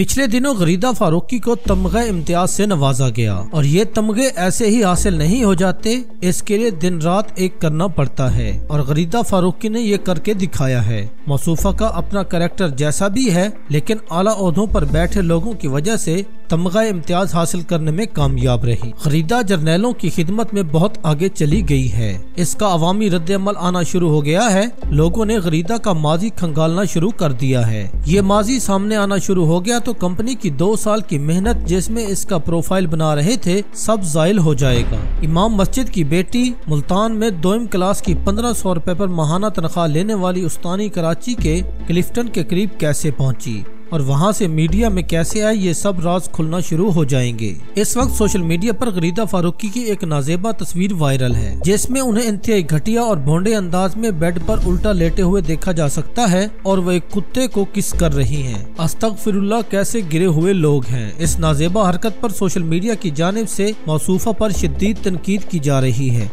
पिछले दिनों गरीदा फारूकी को तमगे इम्तियाज़ से नवाजा गया और ये तमगे ऐसे ही हासिल नहीं हो जाते, इसके लिए दिन रात एक करना पड़ता है और गरीदा फारूकी ने ये करके दिखाया है। मसूफा का अपना करेक्टर जैसा भी है, लेकिन आला उहदों पर बैठे लोगों की वजह से तमगा इम्तियाज़ हासिल करने में कामयाब रही। खरीदा जर्नैलों की खिदमत में बहुत आगे चली गई है। इसका अवामी रद्दमल आना शुरू हो गया है। लोगों ने गरीदा का माजी खंगालना शुरू कर दिया है। ये माजी सामने आना शुरू हो गया तो कंपनी की दो साल की मेहनत जिसमें इसका प्रोफ़ाइल बना रहे थे, सब जायल हो जाएगा। इमाम मस्जिद की बेटी मुल्तान में दोम क्लास की पंद्रह सौ रूपए आरोप महाना तनख्वाह लेने वाली उस्तानी कराची के क्लिफ्टन के करीब कैसे पहुँची? और वहाँ से मीडिया में कैसे आए, ये सब राज खुलना शुरू हो जाएँगे। इस वक्त सोशल मीडिया पर गरीदा फारूकी की एक नाजेबा तस्वीर वायरल है, जिसमें उन्हें इंतहाई घटिया और भोंडे अंदाज में बेड पर उल्टा लेटे हुए देखा जा सकता है और वह कुत्ते को किस कर रही है। अस्तक कैसे गिरे हुए लोग हैं। इस नाजेबा हरकत पर सोशल मीडिया की जानब से मौसूफा पर शिद्दीद तनकीद की जा रही है।